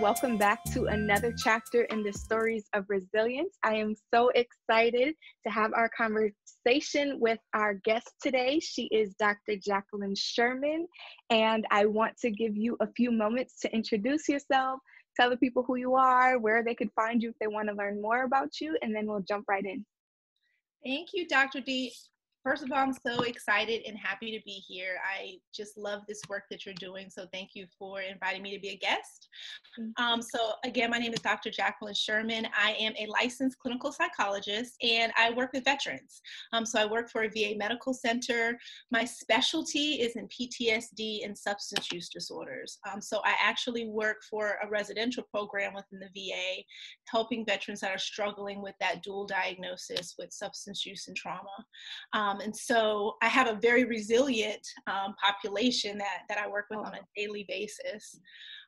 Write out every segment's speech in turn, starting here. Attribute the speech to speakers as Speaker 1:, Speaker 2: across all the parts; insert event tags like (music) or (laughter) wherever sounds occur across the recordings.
Speaker 1: Welcome back to another chapter in the stories of resilience. I am so excited to have our conversation with our guest today. She is Dr. Jacqueline Sherman, and I want to give you a few moments to introduce yourself, tell the people who you are, where they could find you if they want to learn more about you, and then we'll jump right in.
Speaker 2: Thank you, Dr. D. First of all, I'm so excited and happy to be here. I just love this work that you're doing. So thank you for inviting me to be a guest. Um, so again, my name is Dr. Jacqueline Sherman. I am a licensed clinical psychologist and I work with veterans. Um, so I work for a VA medical center. My specialty is in PTSD and substance use disorders. Um, so I actually work for a residential program within the VA, helping veterans that are struggling with that dual diagnosis with substance use and trauma. Um, and so I have a very resilient um, population that, that I work with on a daily basis.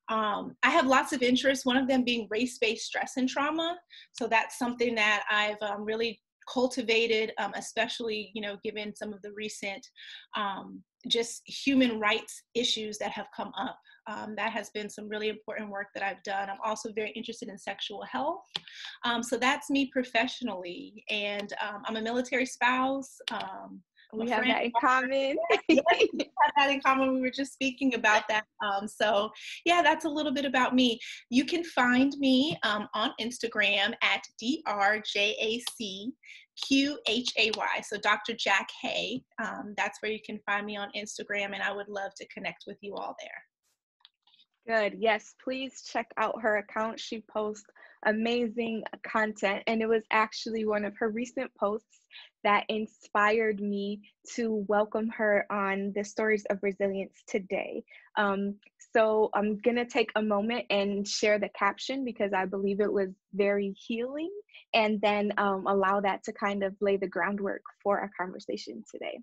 Speaker 2: Um, I have lots of interests, one of them being race-based stress and trauma. So that's something that I've um, really cultivated, um, especially, you know, given some of the recent um, just human rights issues that have come up. Um, that has been some really important work that I've done. I'm also very interested in sexual health. Um, so that's me professionally. And um, I'm a military spouse. Um,
Speaker 1: we have that in common. (laughs)
Speaker 2: yes, we have that in common. We were just speaking about that. Um, so, yeah, that's a little bit about me. You can find me um, on Instagram at drjac Q H A Y. So Dr. Jack Hay. Um, that's where you can find me on Instagram, and I would love to connect with you all there.
Speaker 1: Good. Yes, please check out her account. She posts amazing content, and it was actually one of her recent posts that inspired me to welcome her on the Stories of Resilience today. Um, so I'm going to take a moment and share the caption because I believe it was very healing, and then um, allow that to kind of lay the groundwork for our conversation today.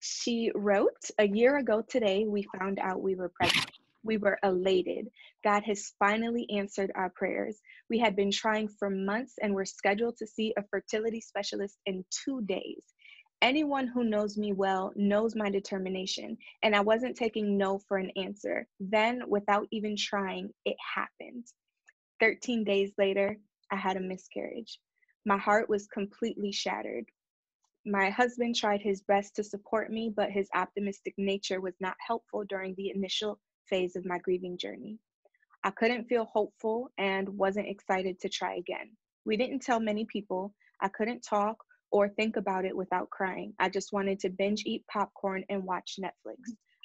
Speaker 1: She wrote, A year ago today, we found out we were pregnant. We were elated. God has finally answered our prayers. We had been trying for months and were scheduled to see a fertility specialist in two days. Anyone who knows me well knows my determination, and I wasn't taking no for an answer. Then, without even trying, it happened. 13 days later, I had a miscarriage. My heart was completely shattered. My husband tried his best to support me, but his optimistic nature was not helpful during the initial phase of my grieving journey. I couldn't feel hopeful and wasn't excited to try again. We didn't tell many people. I couldn't talk or think about it without crying. I just wanted to binge eat popcorn and watch Netflix.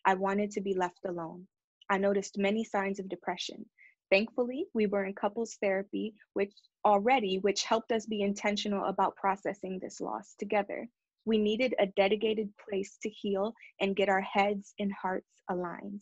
Speaker 1: I wanted to be left alone. I noticed many signs of depression. Thankfully, we were in couples therapy, which already, which helped us be intentional about processing this loss together. We needed a dedicated place to heal and get our heads and hearts aligned.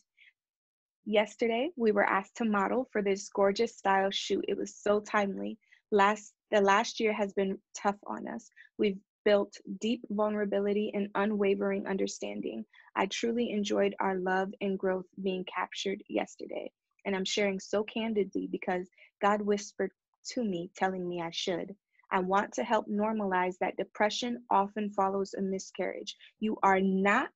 Speaker 1: Yesterday, we were asked to model for this gorgeous style shoot. It was so timely. Last the last year has been tough on us. We've built deep vulnerability and unwavering understanding. I truly enjoyed our love and growth being captured yesterday. And I'm sharing so candidly because God whispered to me, telling me I should. I want to help normalize that depression often follows a miscarriage. You are not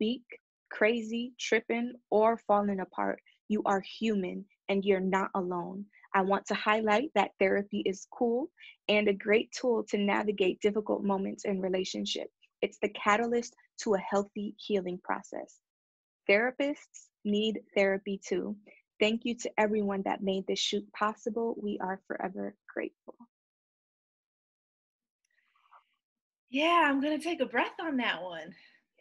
Speaker 1: weak, crazy, tripping, or falling apart. You are human and you're not alone. I want to highlight that therapy is cool and a great tool to navigate difficult moments in relationship. It's the catalyst to a healthy healing process. Therapists need therapy too. Thank you to everyone that made this shoot possible. We are forever grateful.
Speaker 2: Yeah, I'm going to take a breath on that one.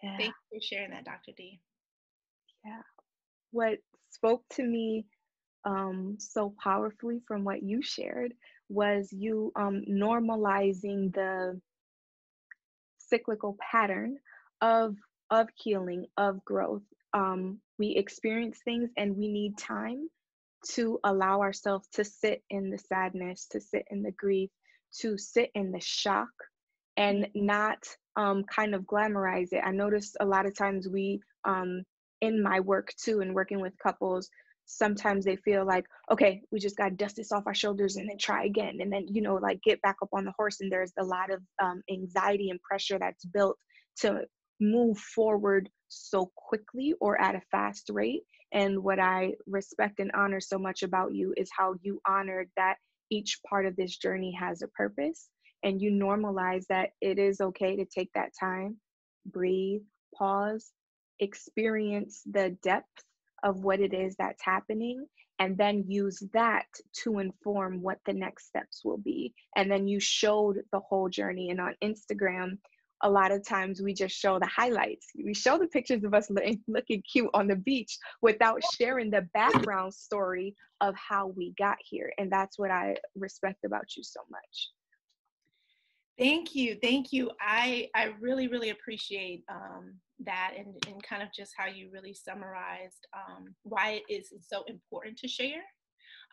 Speaker 1: Yeah.
Speaker 2: Thank you for sharing that, Dr. D.
Speaker 1: Yeah. What spoke to me um, so powerfully from what you shared was you um, normalizing the cyclical pattern of of healing of growth um, we experience things and we need time to allow ourselves to sit in the sadness to sit in the grief to sit in the shock and not um, kind of glamorize it. I noticed a lot of times we, um, in my work too, and working with couples, sometimes they feel like okay we just got to dust this off our shoulders and then try again and then you know like get back up on the horse and there's a lot of um, anxiety and pressure that's built to move forward so quickly or at a fast rate and what i respect and honor so much about you is how you honored that each part of this journey has a purpose and you normalize that it is okay to take that time breathe pause experience the depth of what it is that's happening and then use that to inform what the next steps will be. And then you showed the whole journey. And on Instagram, a lot of times we just show the highlights. We show the pictures of us looking cute on the beach without sharing the background story of how we got here. And that's what I respect about you so much.
Speaker 2: Thank you. Thank you. I, I really, really appreciate um, that and, and kind of just how you really summarized um, why it is so important to share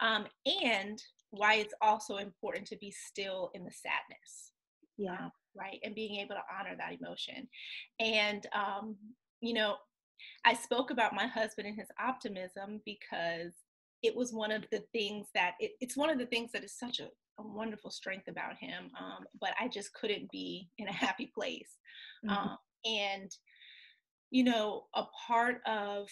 Speaker 2: um, and why it's also important to be still in the sadness.
Speaker 1: Yeah.
Speaker 2: Um, right. And being able to honor that emotion. And, um, you know, I spoke about my husband and his optimism because it was one of the things that it, it's one of the things that is such a, a wonderful strength about him. Um, but I just couldn't be in a happy place. Mm-hmm. Um, and you know, a part of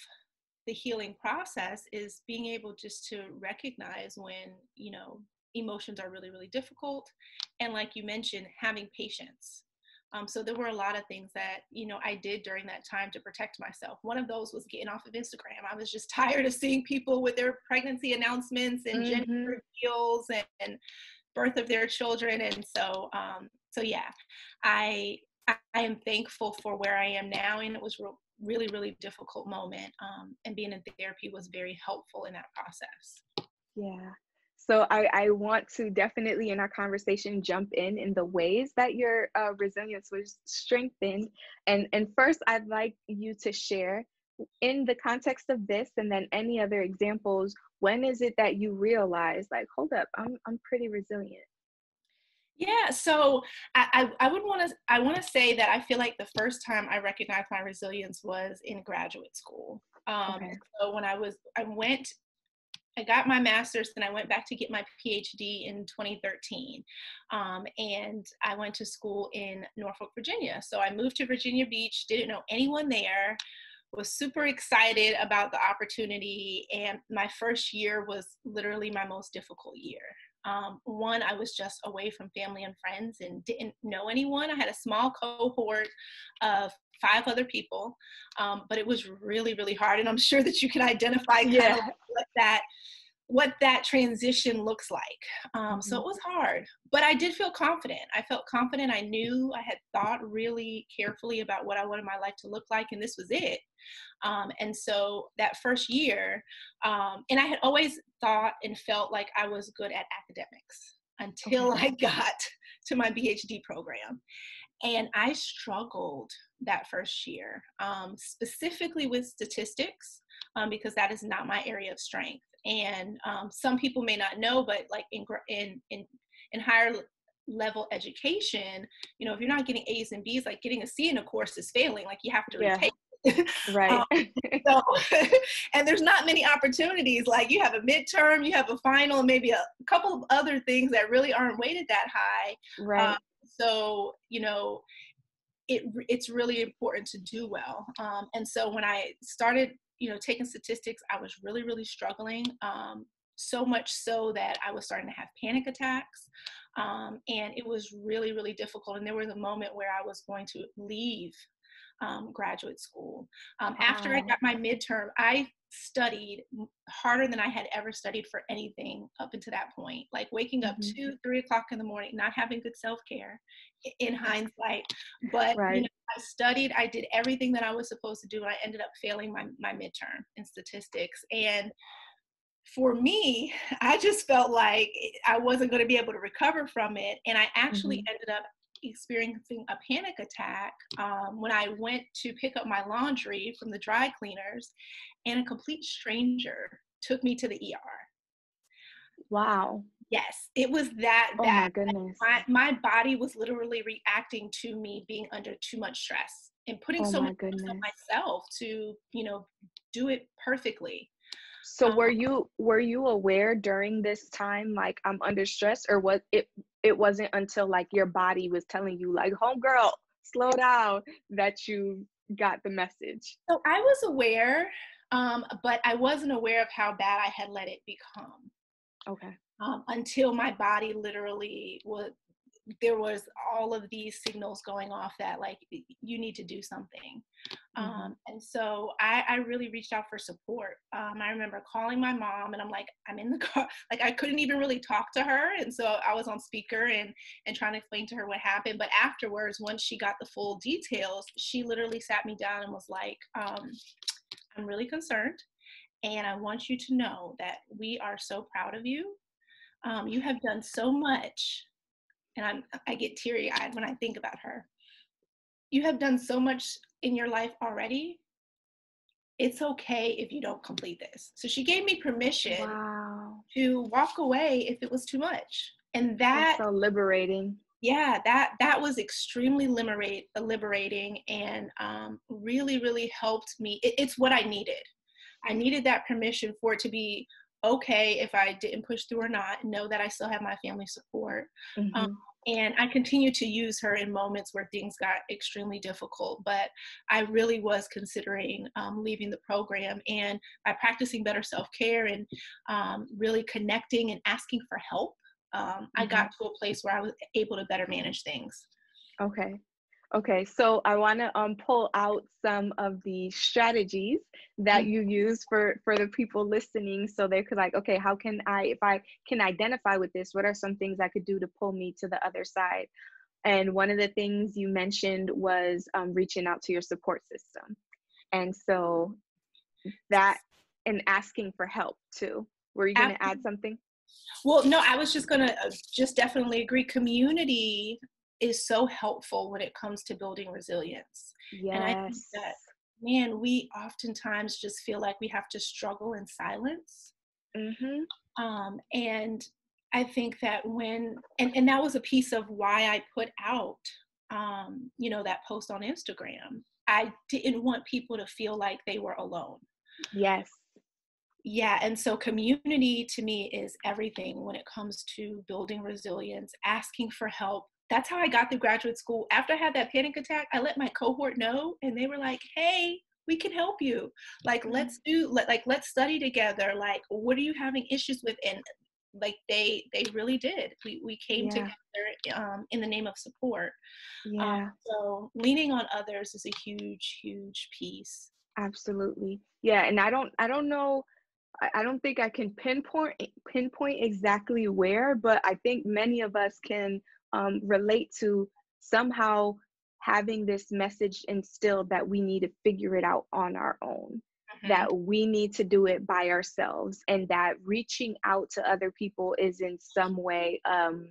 Speaker 2: the healing process is being able just to recognize when, you know, emotions are really, really difficult. And like you mentioned, having patience. Um, so there were a lot of things that, you know, I did during that time to protect myself. One of those was getting off of Instagram. I was just (laughs) tired of seeing people with their pregnancy announcements and mm-hmm. gender reveals and, and, birth of their children. And so, um, so yeah, I I am thankful for where I am now, and it was a really, really difficult moment. Um, and being in therapy was very helpful in that process.
Speaker 1: Yeah. So I, I want to definitely in our conversation jump in in the ways that your uh, resilience was strengthened. And and first, I'd like you to share in the context of this, and then any other examples. When is it that you realize, like, hold up, I'm I'm pretty resilient?
Speaker 2: Yeah, so I, I, I would want to I want to say that I feel like the first time I recognized my resilience was in graduate school. Um, okay. So when I was I went I got my master's, then I went back to get my PhD in 2013. Um, and I went to school in Norfolk, Virginia. So I moved to Virginia Beach, didn't know anyone there, was super excited about the opportunity. And my first year was literally my most difficult year. Um, one, I was just away from family and friends and didn't know anyone. I had a small cohort of five other people, um, but it was really, really hard. And I'm sure that you can identify yeah. what that what that transition looks like. Um, so it mm-hmm. was hard, but I did feel confident. I felt confident. I knew I had thought really carefully about what I wanted my life to look like, and this was it. Um, and so that first year, um, and I had always thought and felt like I was good at academics until. I (laughs) got to my PhD program. And I struggled that first year, um, specifically with statistics, um, because that is not my area of strength. And um, some people may not know but like in in in, in higher level education you know if you're not getting a's and b's like getting a c in a course is failing like you have to yeah. retake (laughs)
Speaker 1: right. Um,
Speaker 2: so, (laughs) and there's not many opportunities like you have a midterm you have a final maybe a couple of other things that really aren't weighted that high.
Speaker 1: Right. Um,
Speaker 2: so you know it, it's really important to do well um, and so when i started you know, taking statistics, I was really, really struggling. Um, so much so that I was starting to have panic attacks. Um, and it was really, really difficult. And there was a moment where I was going to leave um, graduate school. Um, wow. After I got my midterm, I studied harder than I had ever studied for anything up until that point. Like waking up mm-hmm. two, three o'clock in the morning, not having good self care in hindsight. But right. you know, I studied, I did everything that I was supposed to do, and I ended up failing my, my midterm in statistics. And for me, (laughs) I just felt like I wasn't going to be able to recover from it. And I actually mm-hmm. ended up experiencing a panic attack um, when I went to pick up my laundry from the dry cleaners, and a complete stranger took me to the ER.
Speaker 1: Wow.
Speaker 2: Yes, it was that
Speaker 1: oh
Speaker 2: bad.
Speaker 1: My goodness.
Speaker 2: My, my body was literally reacting to me being under too much stress and putting
Speaker 1: oh
Speaker 2: so much
Speaker 1: goodness.
Speaker 2: on myself to, you know, do it perfectly.
Speaker 1: So
Speaker 2: Um,
Speaker 1: were you were you aware during this time like I'm under stress or was it it wasn't until like your body was telling you like homegirl slow down that you got the message?
Speaker 2: So I was aware, um, but I wasn't aware of how bad I had let it become
Speaker 1: Okay.
Speaker 2: um, until my body literally was. There was all of these signals going off that like you need to do something,
Speaker 1: Mhm.
Speaker 2: um, and so I, I really reached out for support. Um, I remember calling my mom, and I'm like, I'm in the car, (laughs) like I couldn't even really talk to her, and so I was on speaker and and trying to explain to her what happened. But afterwards, once she got the full details, she literally sat me down and was like, um, I'm really concerned. And I want you to know that we are so proud of you. Um, you have done so much. And I'm, I get teary eyed when I think about her. You have done so much in your life already. It's okay if you don't complete this. So she gave me permission
Speaker 1: Wow.
Speaker 2: to walk away if it was too much. And
Speaker 1: That's
Speaker 2: that
Speaker 1: so liberating.
Speaker 2: Yeah that that was extremely liberate liberating and um, really really helped me it, it's what i needed i needed that permission for it to be okay if i didn't push through or not know that i still have my family support
Speaker 1: Mhm.
Speaker 2: and i continue to use her in moments where things got extremely difficult but i really was considering um, leaving the program and by practicing better self-care and um, really connecting and asking for help um, i got to a place where i was able to better manage things
Speaker 1: Okay. Okay. So I want to um pull out some of the strategies that
Speaker 2: Mhm.
Speaker 1: you use for for the people listening so they could like, okay, how can I if I can identify with this, what are some things I could do to pull me to the other side? And one of the things you mentioned was um, reaching out to your support system. And so that and asking for help too. Were you going to add something?
Speaker 2: Well no i was just going to just definitely agree. Community is so helpful when it comes to building resilience. And I think that- man we oftentimes just feel like we have to struggle in silence.
Speaker 1: Mhm.
Speaker 2: um, and i think that when and, and that was a piece of why i put out um, you know that post on instagram. I didn't want people to feel like they were alone.
Speaker 1: Yes.
Speaker 2: Yeah and so community to me is everything when it comes to building resilience asking for help that's how i got through graduate school after i had that panic attack i let my cohort know and they were like hey we can help you like
Speaker 1: Mhm.
Speaker 2: let's do let, like let's study together like what are you having issues with and like they they really did we we came
Speaker 1: Yeah.
Speaker 2: together um, in the name of support
Speaker 1: Yeah.
Speaker 2: um, so leaning on others is a huge huge piece
Speaker 1: Absolutely. Yeah, and I don't I don't know I, I don't think I can pinpoint pinpoint exactly where, but I think many of us can um, relate to somehow having this message instilled that we need to figure it out on our own, that we need to do it by ourselves, and that reaching out to other people is in some way um,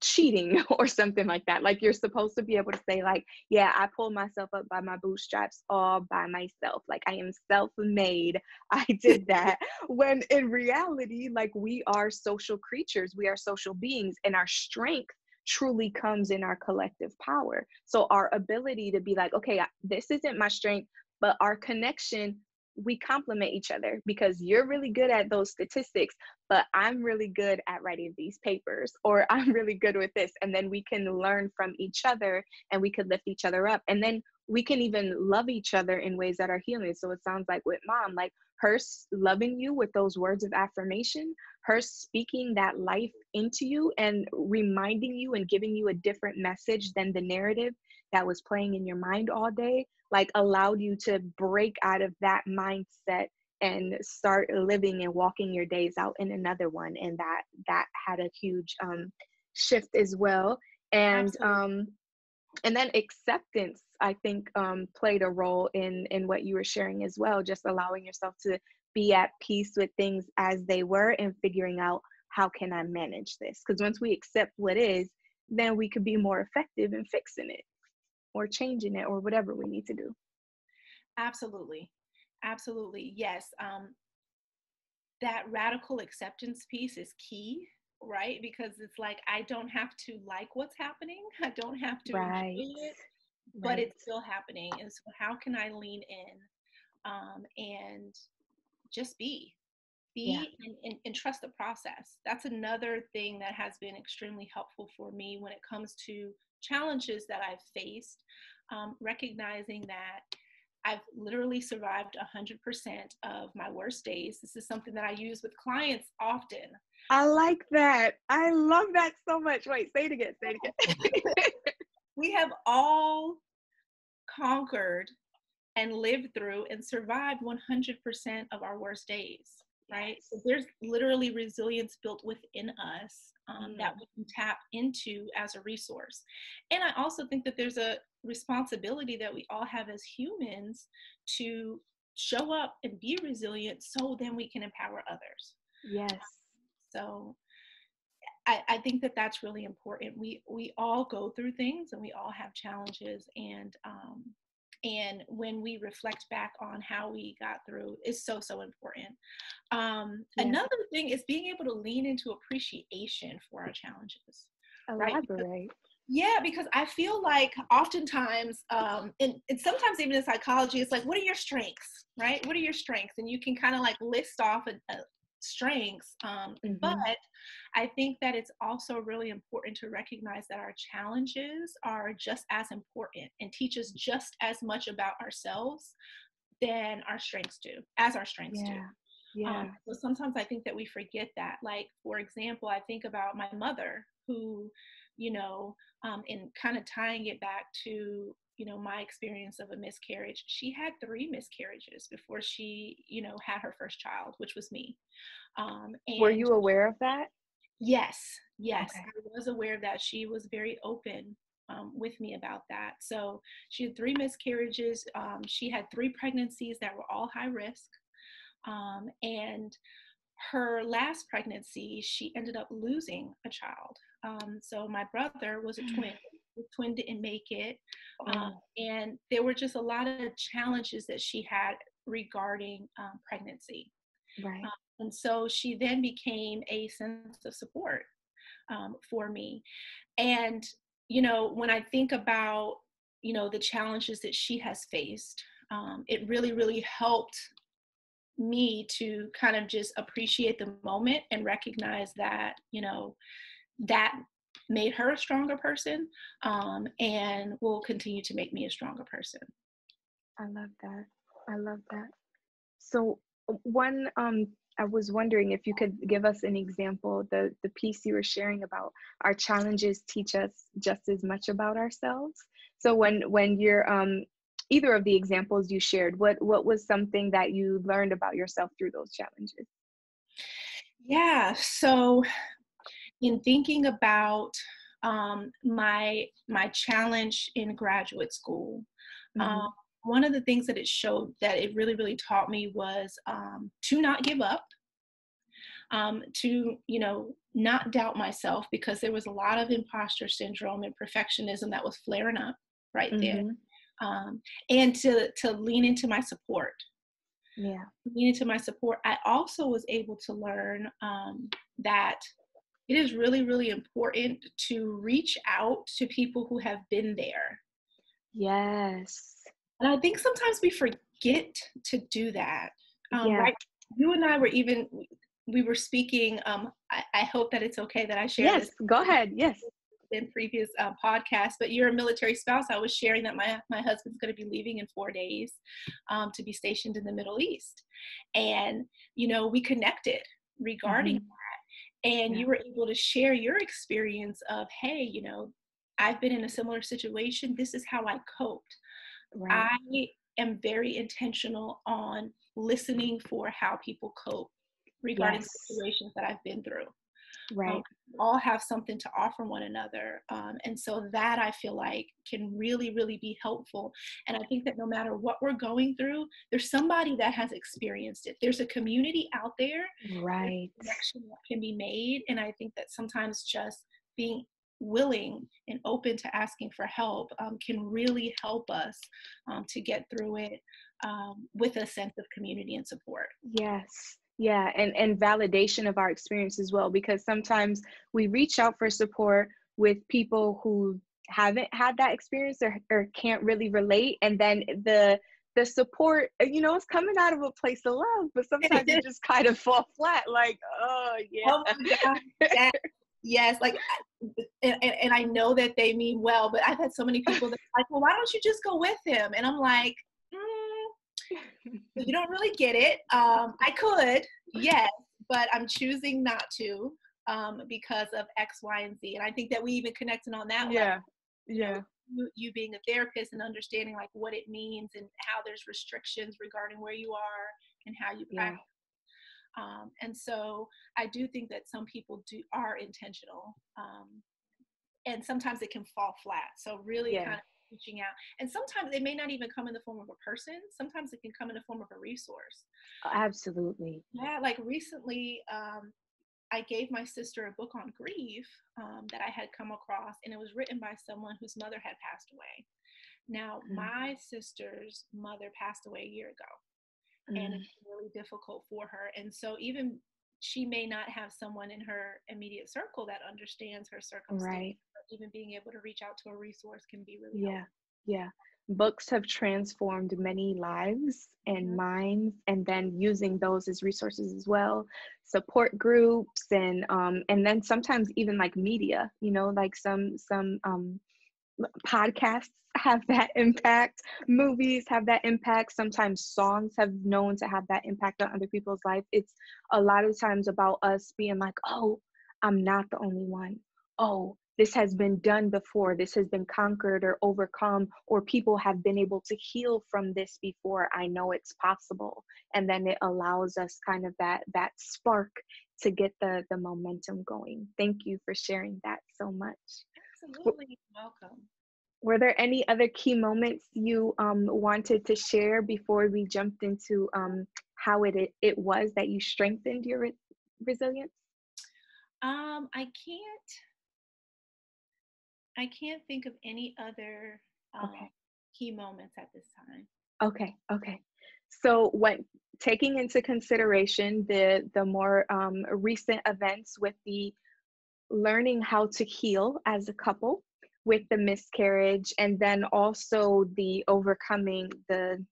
Speaker 1: cheating (laughs) or something like that. Like you're supposed to be able to say, like, yeah, I pulled myself up by my bootstraps all by myself. Like I am self-made. (laughs) I did that. when in reality, like we are social creatures, we are social beings, and our strength truly comes in our collective power. So our ability to be like, okay, this isn't my strength, but our connection we complement each other because you're really good at those statistics but I'm really good at writing these papers, or (laughs) I'm really good with this. And then we can learn from each other and we could lift each other up. And then we can even love each other in ways that are healing. So it sounds like with mom, like her loving you with those words of affirmation, her speaking that life into you and reminding you and giving you a different message than the narrative that was playing in your mind all day, like allowed you to break out of that mindset and start living and walking your days out in another one. And that that had a huge um shift as well. And um and then acceptance i think um played a role in in what you were sharing as well just allowing yourself to be at peace with things as they were and figuring out how can i manage this because once we accept what is then we could be more effective in fixing it or changing it or whatever we need to do
Speaker 2: Absolutely. Absolutely. Yes. Um, that radical acceptance piece is key, right? Because it's like I don't have to like what's happening. (laughs) I don't have to
Speaker 1: right
Speaker 2: enjoy it, but
Speaker 1: right
Speaker 2: it's still happening. And so how can I lean in um, and just be be
Speaker 1: Yeah.
Speaker 2: and, and, and trust the process that's another thing that has been extremely helpful for me when it comes to challenges that i've faced um, recognizing that i've literally survived 100% of my worst days this is something that i use with clients often
Speaker 1: I like that. I love that so much. Wait, say it again. Say it again. (laughs)
Speaker 2: we have all conquered and lived through and survived 100% of our worst days right so there's literally resilience built within us um, that we can tap into as a resource and i also think that there's a responsibility that we all have as humans to show up and be resilient so then we can empower others
Speaker 1: yes.
Speaker 2: so I, I think that that's really important. We we all go through things and we all have challenges and um, and when we reflect back on how we got through is so so important. Um. Another thing is being able to lean into appreciation for our challenges. Right, because-
Speaker 1: Elaborate.
Speaker 2: Yeah, because I feel like oftentimes, um, and, and sometimes even in psychology, it's like, what are your strengths, right? What are your strengths? And you can kind of like list off a, a strengths. Um,
Speaker 1: Mhm.
Speaker 2: But I think that it's also really important to recognize that our challenges are just as important and teach us just as much about ourselves than our strengths do, as our strengths do.
Speaker 1: Yeah. Yeah.
Speaker 2: Um, so sometimes I think that we forget that. Like, for example, I think about my mother who, you know, um, and kind of tying it back to, you know, my experience of a miscarriage. She had three miscarriages before she, you know, had her first child, which was me. Um, and
Speaker 1: Were you aware of that?
Speaker 2: Yes, yes.
Speaker 1: Okay.
Speaker 2: I was aware of that. She was very open um, with me about that. So she had three miscarriages. Um, she had three pregnancies that were all high risk. Um, and her last pregnancy, she ended up losing a child. Um, so my brother was a twin. The twin didn't make it. Um, and there were just a lot of challenges that she had regarding um, pregnancy.
Speaker 1: right.
Speaker 2: And so she then became a sense of support um, for me. And, you know, when I think about, you know, the challenges that she has faced, um, it really, really helped me to kind of just appreciate the moment and recognize that, you know, that made her a stronger person um, and will continue to make me a stronger person.
Speaker 1: I love that. I love that. So uh, one um I was wondering if you could give us an example the the piece you were sharing about our challenges teach us just as much about ourselves. So when when you're um either of the examples you shared what what was something that you learned about yourself through those challenges?
Speaker 2: Yeah. So, in thinking about um, my my challenge in graduate school,
Speaker 1: Mhm.
Speaker 2: um, one of the things that it showed that it really really taught me was um, to not give up, um, to you know not doubt myself because there was a lot of imposter syndrome and perfectionism that was flaring up right there,
Speaker 1: Mhm.
Speaker 2: um, and to to lean into my support
Speaker 1: Yeah.
Speaker 2: lean into my support, I also was able to learn um, that it is really, really important to reach out to people who have been there.
Speaker 1: Yes.
Speaker 2: And I think sometimes we forget to do that. Um,
Speaker 1: Yeah.
Speaker 2: Right? You and I were even, we were speaking. Um, I, I hope that it's okay that I share
Speaker 1: Yes.
Speaker 2: this
Speaker 1: Go ahead. Yes.
Speaker 2: in previous uh, podcasts, but you're a military spouse. I was sharing that my, my husband's going to be leaving in four days um, to be stationed in the Middle East. And, you know, we connected regarding that. And
Speaker 1: Yeah.
Speaker 2: you were able to share your experience of, hey, you know, I've been in a similar situation. This is how I coped.
Speaker 1: Right.
Speaker 2: I am very intentional on listening for how people cope regarding
Speaker 1: Yes.
Speaker 2: situations that I've been through
Speaker 1: right.
Speaker 2: all have something to offer one another. Um, and so that I feel like can really, really be helpful. And I think that no matter what we're going through, there's somebody that has experienced it. There's a community out there,
Speaker 1: Right.
Speaker 2: connection that can be made. And I think that sometimes just being willing and open to asking for help um, can really help us um, to get through it um, with a sense of community and support.
Speaker 1: Yes. Yeah, and and validation of our experience as well because sometimes we reach out for support with people who haven't had that experience or, or can't really relate and then the the support, uh, you know, it's coming out of a place of love, but sometimes it (laughs) just kind of fall flat. Like, oh yeah.
Speaker 2: Oh Yes, like, and, and, and I know that they mean well, but I've had so many people that are like, well, why don't you just go with him? And I'm like, you don't really get it. Um, I could, yes, but I'm choosing not to um, because of X, Y, and Z. And I think that we even connected on that.
Speaker 1: Yeah.
Speaker 2: Level.
Speaker 1: Yeah.
Speaker 2: You, you being a therapist and understanding like what it means and how there's restrictions regarding where you are and how you
Speaker 1: Yeah.
Speaker 2: Um, and so I do think that some people do are intentional, um, and sometimes it can fall flat. So really
Speaker 1: Yeah.
Speaker 2: kind of reaching out, and sometimes it may not even come in the form of a person. Sometimes it can come in the form of a resource.
Speaker 1: Absolutely.
Speaker 2: Yeah, like recently, um, I gave my sister a book on grief um, that I had come across, and it was written by someone whose mother had passed away. Now,
Speaker 1: Mm.
Speaker 2: my sister's mother passed away a year ago and
Speaker 1: Mm,
Speaker 2: it's really difficult for her. And so even she may not have someone in her immediate circle that understands her circumstance.
Speaker 1: right.
Speaker 2: Even being able to reach out to a resource can be really
Speaker 1: Yeah. Yeah. Books have transformed many lives and
Speaker 2: Mhm.
Speaker 1: minds, and then using those as resources as well, support groups, and um, and then sometimes even like media. You know, like some some um, podcasts have that (laughs) impact. Movies have that impact. Sometimes songs have known to have that impact on other people's life. It's a lot of times about us being like, oh, I'm not the only one. Oh, this has been done before. This has been conquered or overcome, or people have been able to heal from this before. I know it's possible. And then it allows us kind of that that spark to get the the momentum going. Thank you for sharing that so much.
Speaker 2: Absolutely welcome.
Speaker 1: Were there any other key moments you um, wanted to share before we jumped into um, how it, it was that you strengthened your re- resilience?
Speaker 2: Um, I can't. I can't think of any other um,
Speaker 1: Okay.
Speaker 2: key moments at this time.
Speaker 1: Okay, okay. So when taking into consideration the the more um, recent events with the learning how to heal as a couple with the miscarriage and then also the overcoming the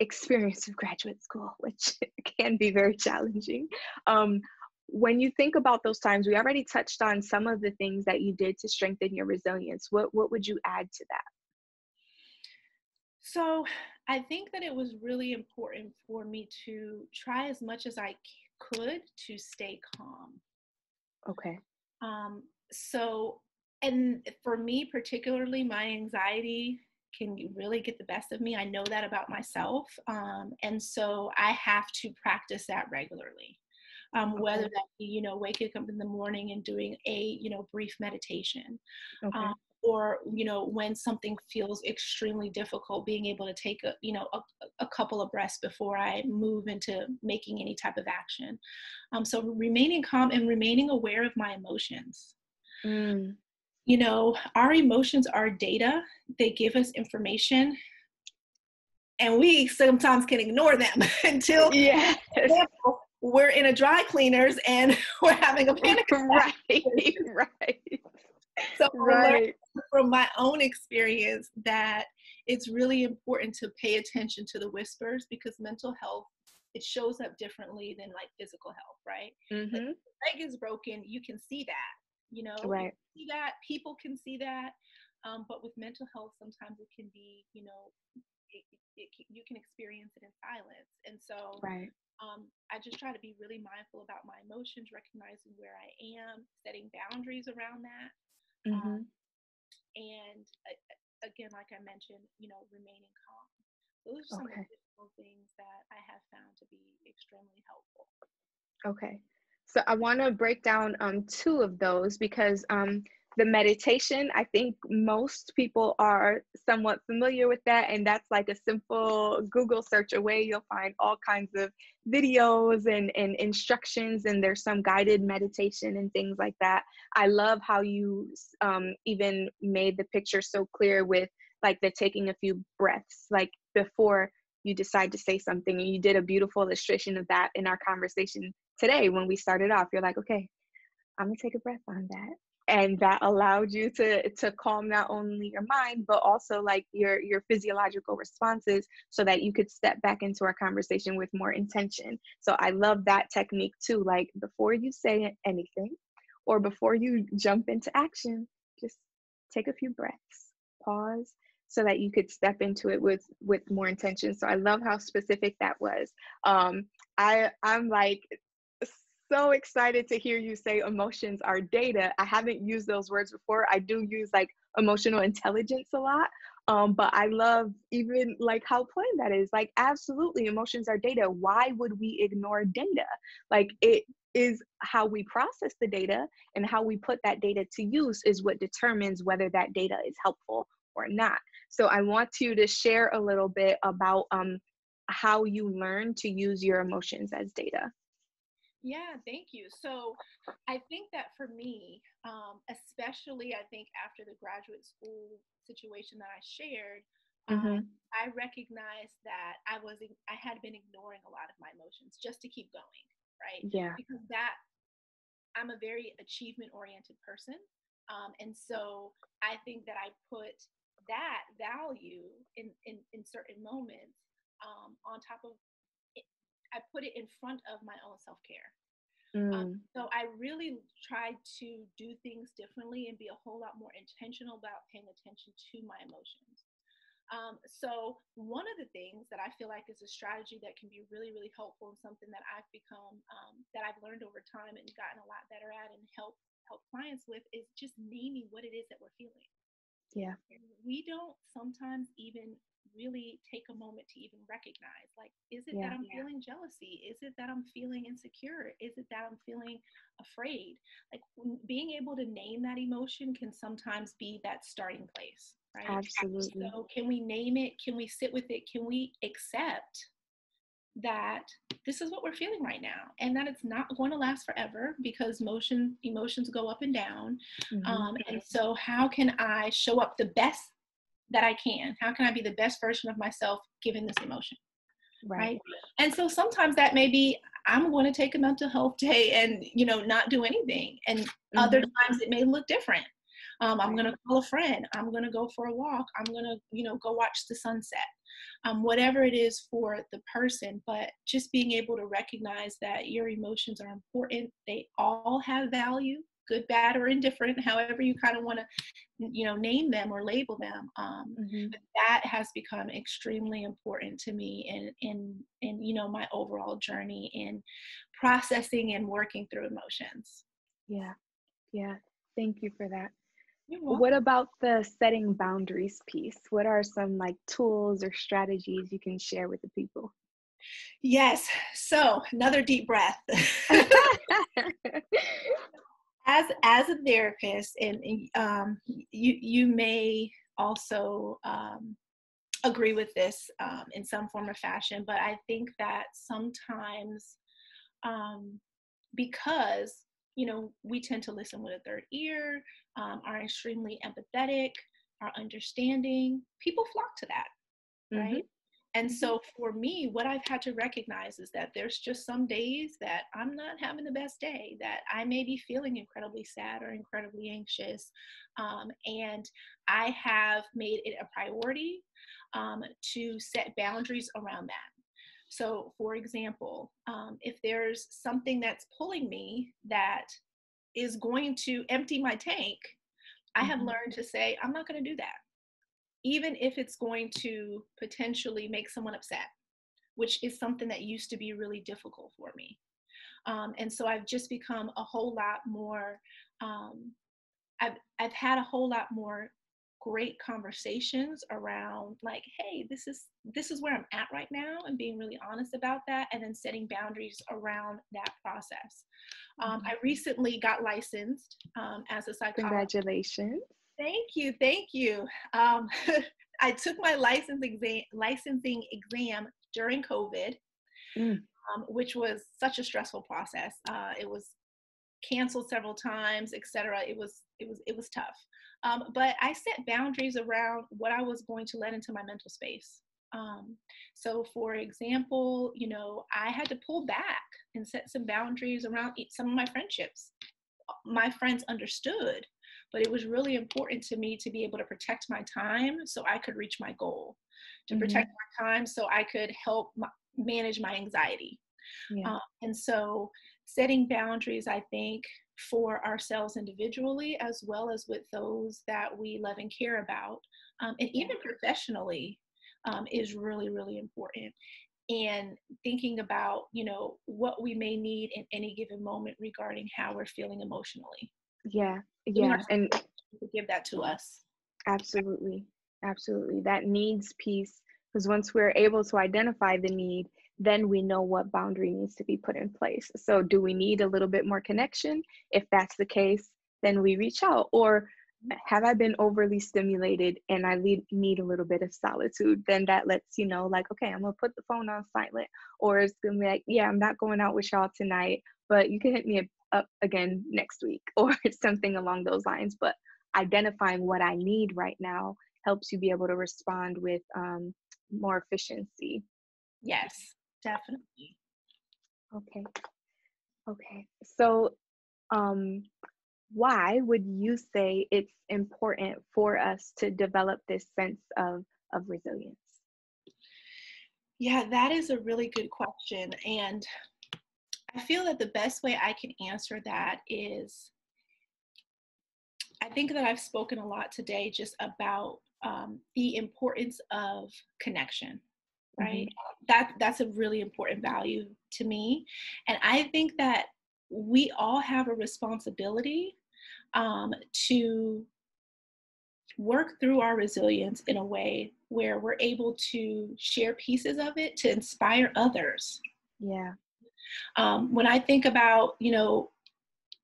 Speaker 1: experience of graduate school (laughs) which can be very challenging. Um, when you think about those times we already touched on some of the things that you did to strengthen your resilience. What what would you add to that?
Speaker 2: So I think that it was really important for me to try as much as I could to stay calm.
Speaker 1: okay
Speaker 2: Um, so, and for me particularly, my anxiety can really get the best of me. I know that about myself. Um, and so I have to practice that regularly. Um, whether that be, you know, waking up in the morning and doing a, you know, brief meditation,
Speaker 1: okay
Speaker 2: um, or you know when something feels extremely difficult being able to take a you know a, a couple of breaths before i move into making any type of action. Um, so remaining calm and remaining aware of my emotions.
Speaker 1: Mm,
Speaker 2: you know our emotions are data. They give us information. And we sometimes can ignore them (laughs) until example, we're in a dry cleaners and (laughs) we're having a panic attack. (laughs)
Speaker 1: right right
Speaker 2: so
Speaker 1: right.
Speaker 2: from my own experience that it's really important to pay attention to the whispers because mental health it shows up differently than like physical health right?
Speaker 1: Hmm
Speaker 2: leg is broken you can see that you know?
Speaker 1: Right.
Speaker 2: can see that people can see that um, but with mental health sometimes it can be you know it, it, it, you can experience it in silence. And so
Speaker 1: right.
Speaker 2: um, I just try to be really mindful about my emotions, recognizing where I am, setting boundaries around that,
Speaker 1: hmm
Speaker 2: and uh, again, like I mentioned, you know, remaining calm. Those are some
Speaker 1: Okay.
Speaker 2: additional things that I have found to be extremely helpful.
Speaker 1: Okay. So I want to break down um, two of those because um, the meditation, I think most people are somewhat familiar with that. And that's like a simple Google search away. You'll find all kinds of videos and, and instructions, and there's some guided meditation and things like that. I love how you um, even made the picture so clear with like the taking a few breaths, like before you decide to say something. And you did a beautiful illustration of that in our conversation today when we started off. You're like, okay, I'm gonna take a breath on that. And that allowed you to to calm not only your mind but also like your your physiological responses so that you could step back into our conversation with more intention. So i love that technique too like before you say anything or before you jump into action just take a few breaths pause so that you could step into it with with more intention. So i love how specific that was. Um i i'm like so excited to hear you say emotions are data. I haven't used those words before. I do use like emotional intelligence a lot. Um, but I love even like how plain that is. Like, absolutely, emotions are data. Why would we ignore data? Like, it is how we process the data and how we put that data to use is what determines whether that data is helpful or not. So, I want you to share a little bit about um, how you learn to use your emotions as data.
Speaker 2: Yeah, thank you. So I think that for me, um, especially I think after the graduate school situation that I shared, mm-hmm. um, I recognized that I was I had been ignoring a lot of my emotions just to keep going, right?
Speaker 1: Yeah.
Speaker 2: Because that I'm a very achievement oriented person, um, and so I think that I put that value in in, in certain moments um, on top of I put it in front of my own self care. Um, mm. Um, so I really tried to do things differently and be a whole lot more intentional about paying attention to my emotions. Um, so one of the things that I feel like is a strategy that can be really, really helpful and something that I've become um, that I've learned over time and gotten a lot better at and help help clients with is just naming what it is that we're feeling.
Speaker 1: Yeah.
Speaker 2: We don't sometimes even really take a moment to even recognize like is it yeah, that i'm yeah. feeling jealousy? Is it that i'm feeling insecure? Is it that i'm feeling afraid? Like being able to name that emotion can sometimes be that starting place right?
Speaker 1: Absolutely.
Speaker 2: So can we name it? Can we sit with it? Can we accept that this is what we're feeling right now and that it's not going to last forever because motion emotions go up and down mm-hmm. um, and so how can i show up the best that I can? How can I be the best version of myself given this emotion? Right. right. And so sometimes that may be I'm going to take a mental health (laughs) day and you know not do anything. And mm-hmm. other times it may look different. Um, I'm going to call a friend. I'm going to go for a walk. I'm going to you know go watch the sunset. Um, whatever it is for the person, but just being able to recognize that your emotions are important. They all have value good, bad, or indifferent, however you kind of want to, you know, name them or label them. Um, mm-hmm. That has become extremely important to me in in in you know my overall journey in processing and working through emotions.
Speaker 1: Yeah, yeah. Thank you for that. What about the setting boundaries piece? What are some like tools or strategies you can share with the people?
Speaker 2: Yes. So, another deep breath. (laughs) (laughs) (laughs) as as a therapist and um, you you may also um, agree with this um, in some form or fashion but i think that sometimes um, because you know we tend to listen with a third ear um, are extremely empathetic are understanding people flock to that right mm-hmm. And mm-hmm. so for me, what I've had to recognize is that there's just some days that I'm not having the best day, that I may be feeling incredibly sad or incredibly anxious. Um, and I have made it a priority um, to set boundaries around that. So, for example, um, if there's something that's pulling me that is going to empty my tank, I have mm-hmm. learned to say, I'm not going to do that even if it's going to potentially make someone upset, which is something that used to be really difficult for me. Um, and so I've just become a whole lot more, um, I've, I've had a whole lot more great conversations around like hey this is this is where i'm at right now and being really honest about that and then setting boundaries around that process um, mm-hmm. i recently got licensed um, as a psychologist
Speaker 1: congratulations
Speaker 2: Thank you, thank you. Um, (laughs) I took my license exam, licensing exam during COVID, mm. um, which was such a stressful process. Uh, it was canceled several times, etc. It was it was it was tough. Um, but I set boundaries around what I was going to let into my mental space. Um, so, for example, you know, I had to pull back and set some boundaries around some of my friendships. My friends understood but it was really important to me to be able to protect my time so I could reach my goal, to mm-hmm. protect my time so I could help my, manage my anxiety. Yeah. Um, and so setting boundaries, I think, for ourselves individually as well as with those that we love and care about, um, and even professionally, um, is really, really important. And thinking about, you know, what we may need in any given moment regarding how we're feeling emotionally.
Speaker 1: Yeah, yeah, and
Speaker 2: give that to us.
Speaker 1: Absolutely, absolutely. That needs piece because once we're able to identify the need, then we know what boundary needs to be put in place. So, do we need a little bit more connection? If that's the case, then we reach out. Or mm-hmm. have I been overly stimulated and I need a little bit of solitude? Then that lets you know, like, okay, I'm gonna put the phone on silent. Or it's gonna be like, yeah, I'm not going out with y'all tonight, but you can hit me up again next week, (laughs) or something along those lines. But identifying what I need right now helps you be able to respond with um, more efficiency.
Speaker 2: Yes, definitely.
Speaker 1: Okay. Okay. So, um, why would you say it's important for us to develop this sense of, of resilience?
Speaker 2: Yeah, that is a really good question. And I feel that the best way I can answer that is I think that I've spoken a lot today just about um, the importance of connection right? Mm-hmm. that that's a really important value to me. And i think that we all have a responsibility um, to work through our resilience in a way where we're able to share pieces of it to inspire others.
Speaker 1: Yeah
Speaker 2: um, when i think about you know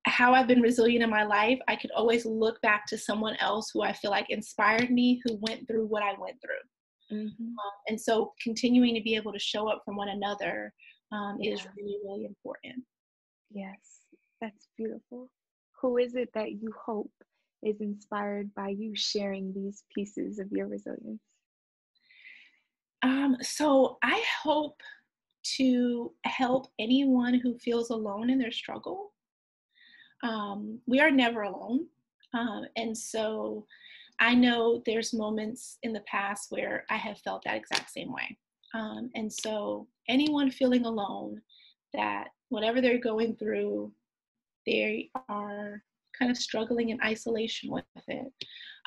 Speaker 2: how I've been resilient in my life, I could always look back to someone else who I feel like inspired me, who went through what I went through. Mm-hmm. Um, and so continuing to be able to show up for one another um, yeah. is really, really important.
Speaker 1: Yes, that's beautiful. Who is it that you hope is inspired by you sharing these pieces of your resilience?
Speaker 2: Um, so I hope to help anyone who feels alone in their struggle um, we are never alone. Um, and so I know there's moments in the past where I have felt that exact same way. Um, and so anyone feeling alone, that whatever they're going through, they are kind of struggling in isolation with it.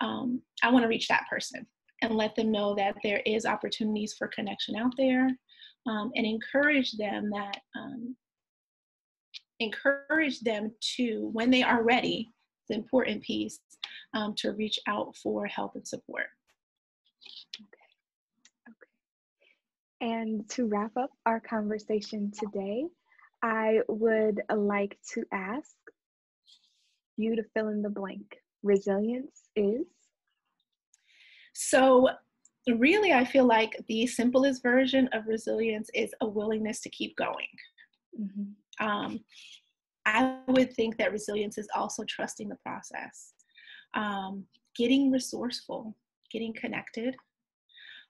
Speaker 2: Um, I want to reach that person and let them know that there is opportunities for connection out there um, and encourage them that um, encourage them to, when they are ready, the important piece, um, to reach out for help and support.
Speaker 1: Okay. Okay. And to wrap up our conversation today, I would like to ask you to fill in the blank. Resilience is?
Speaker 2: So, really, I feel like the simplest version of resilience is a willingness to keep going. Mm-hmm um, I would think that resilience is also trusting the process, um, getting resourceful, getting connected,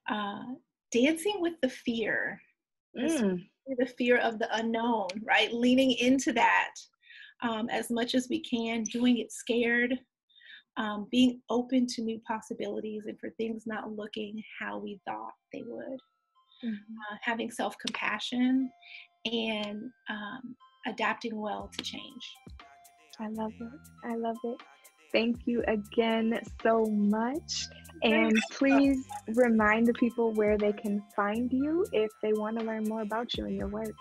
Speaker 2: uh, dancing with the fear, mm. the fear of the unknown, right? Leaning into that um, as much as we can, doing it scared, um, being open to new possibilities and for things not looking how we thought they would. Mm-hmm. Uh, having self compassion and um, adapting well to change.
Speaker 1: I love it. I love it. Thank you again so much. And please remind the people where they can find you if they want to learn more about you and your work.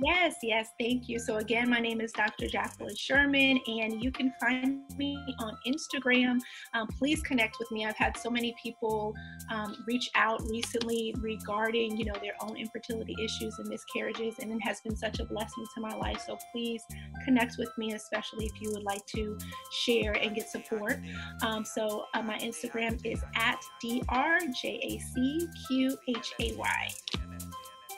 Speaker 2: Yes, yes, thank you. So, again, my name is Dr. Jacqueline Sherman, and you can find me on Instagram. Um, please connect with me. I've had so many people um, reach out recently regarding, you know, their own infertility issues and miscarriages, and it has been such a blessing to my life. So, please connect with me, especially if you would like to share and get support. Um, so, uh, my Instagram is at drjacqhay.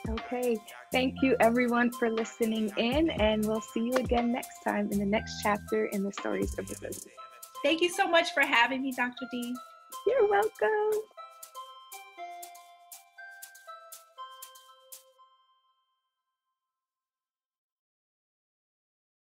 Speaker 1: Okay. Thank you, everyone, for listening in, and we'll see you again next time in the next chapter in the stories of resilience.
Speaker 2: Thank you so much for having me, Dr. D.
Speaker 1: You're welcome.